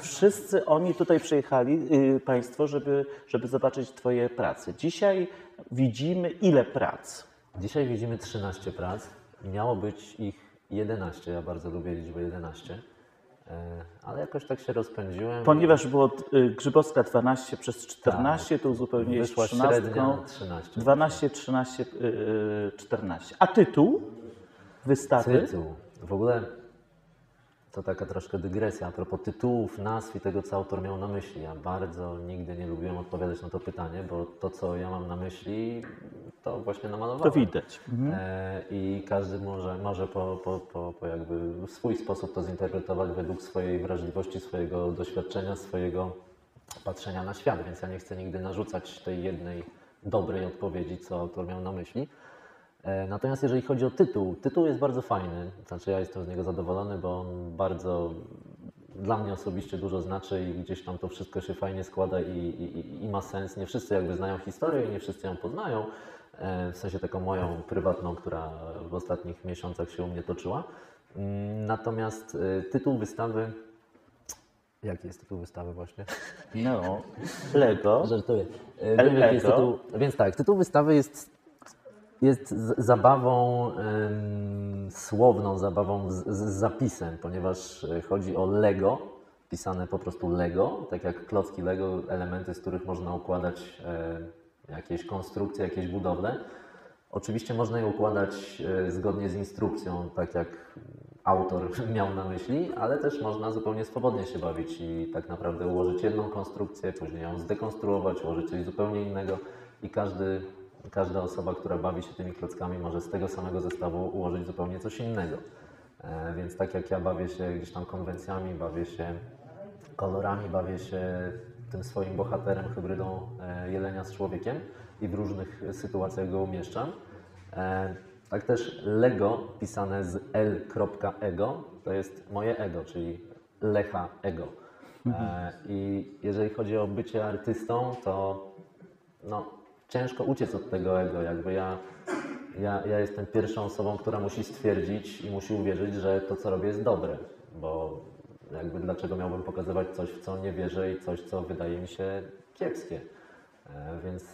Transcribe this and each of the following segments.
Wszyscy oni tutaj przyjechali, y, Państwo, żeby, żeby zobaczyć Twoje prace. Dzisiaj widzimy ile prac? Dzisiaj widzimy 13 prac. Miało być ich 11. Ja bardzo lubię liczbę 11. E, Ale jakoś tak się rozpędziłem. Ponieważ było y, Grzybowska 12 przez 14, to uzupełniłeś Wyszła 13. średnia 13. 12, 13, y, 14. A tytuł wystawy? Tytuł. W ogóle to taka troszkę dygresja a propos tytułów, nazw i tego, co autor miał na myśli. Ja bardzo nigdy nie lubiłem odpowiadać na to pytanie, bo to, co ja mam na myśli, to właśnie namalowałem. To widać. E, I każdy może, może po, po, po, po jakby w swój sposób to zinterpretować według swojej wrażliwości, swojego doświadczenia, swojego patrzenia na świat, więc ja nie chcę nigdy narzucać tej jednej dobrej odpowiedzi, co autor miał na myśli. E, Natomiast jeżeli chodzi o tytuł, tytuł jest bardzo fajny, znaczy ja jestem z niego zadowolony, bo on bardzo dla mnie osobiście dużo znaczy i gdzieś tam to wszystko się fajnie składa i, i, i ma sens. Nie wszyscy jakby znają historię i nie wszyscy ją poznają, e, w sensie taką moją prywatną, która w ostatnich miesiącach się u mnie toczyła. Mm, Natomiast e, tytuł wystawy, jaki jest tytuł wystawy właśnie? No, Lego. Żartuję. Wiem, jaki jest tytuł. Więc tak, tytuł wystawy jest, jest zabawą słowną, zabawą z, z zapisem, ponieważ e, chodzi o Lego, pisane po prostu Lego, tak jak klocki Lego, elementy, z których można układać e, jakieś konstrukcje, jakieś budowle. Oczywiście można je układać e, zgodnie z instrukcją, tak jak autor miał na myśli, ale też można zupełnie swobodnie się bawić i tak naprawdę ułożyć jedną konstrukcję, później ją zdekonstruować, ułożyć coś zupełnie innego i każdy, każda osoba, która bawi się tymi klockami może z tego samego zestawu ułożyć zupełnie coś innego. E, Więc tak jak ja bawię się gdzieś tam konwencjami, bawię się kolorami, bawię się tym swoim bohaterem, hybrydą e, jelenia z człowiekiem i w różnych sytuacjach go umieszczam. E, Tak też Lego pisane z l.ego to jest moje ego, czyli Lecha Ego. E, I jeżeli chodzi o bycie artystą, to no, ciężko uciec od tego ego. Jakby ja, ja, ja jestem pierwszą osobą, która musi stwierdzić i musi uwierzyć, że to, co robię, jest dobre. Bo jakby dlaczego miałbym pokazywać coś, w co nie wierzę i coś, co wydaje mi się kiepskie. E, Więc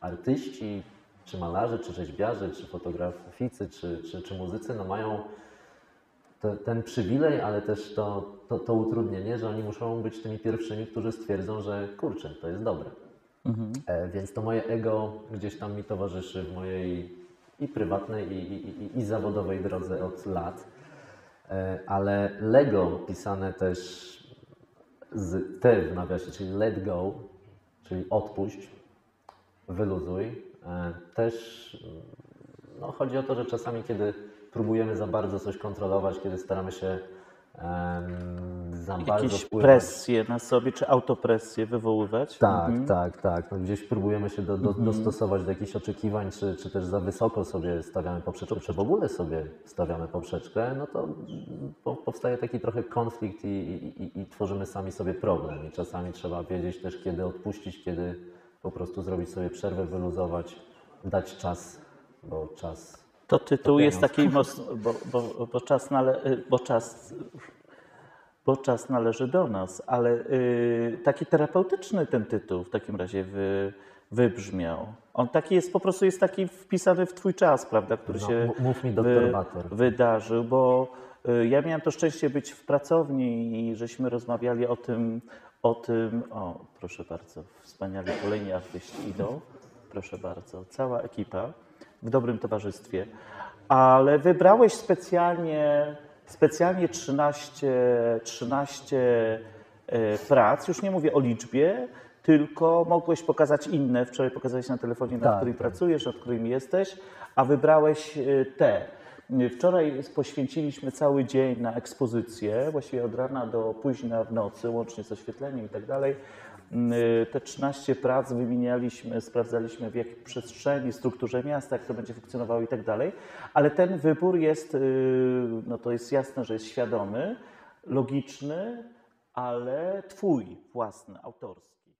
artyści, czy malarze, czy rzeźbiarze, czy fotograficy, czy, czy, czy muzycy, no mają te, ten przywilej, ale też to, to, to utrudnienie, że oni muszą być tymi pierwszymi, którzy stwierdzą, że kurczę, to jest dobre. E, więc to moje ego gdzieś tam mi towarzyszy w mojej i prywatnej, i, i, i, zawodowej drodze od lat. E, ale Lego pisane też z T w nawiasie, czyli let go, czyli odpuść, wyluzuj. E, Też no, chodzi o to, że czasami, kiedy próbujemy za bardzo coś kontrolować, kiedy staramy się za Jakieś presje na sobie, czy autopresję wywoływać? Tak, Mhm. tak, tak. No, gdzieś próbujemy się do, do, dostosować do jakichś oczekiwań, czy, czy też za wysoko sobie stawiamy poprzeczkę, czy w ogóle sobie stawiamy poprzeczkę, no to po, powstaje taki trochę konflikt i, i, i, i tworzymy sami sobie problem. I czasami trzeba wiedzieć też, kiedy odpuścić, kiedy po prostu zrobić sobie przerwę, wyluzować, dać czas, bo czas To tytuł To jest taki mocno, bo, bo, bo, czas nale, y, bo, czas, bo czas należy do nas, ale y, taki terapeutyczny ten tytuł w takim razie wy, wybrzmiał. On taki jest, po prostu jest taki wpisany w twój czas, prawda, który No, się mów mi, doktor Bator. wydarzył, bo y, ja miałem to szczęście być w pracowni i żeśmy rozmawiali o tym, o tym, o proszę bardzo, wspaniali kolejni artyści idą, proszę bardzo, cała ekipa w dobrym towarzystwie, ale wybrałeś specjalnie, specjalnie 13, 13 e, prac, już nie mówię o liczbie, tylko mogłeś pokazać inne, wczoraj pokazałeś na telefonie, nad Tak, którym tak. pracujesz, nad którymi jesteś, a wybrałeś e, te. Wczoraj poświęciliśmy cały dzień na ekspozycję, właściwie od rana do późna w nocy, łącznie z oświetleniem i tak dalej. Y, Te 13 prac wymienialiśmy, sprawdzaliśmy w jakiej przestrzeni, strukturze miasta, jak to będzie funkcjonowało i tak dalej. Ale ten wybór jest, y, no to jest jasne, że jest świadomy, logiczny, ale twój własny, autorski.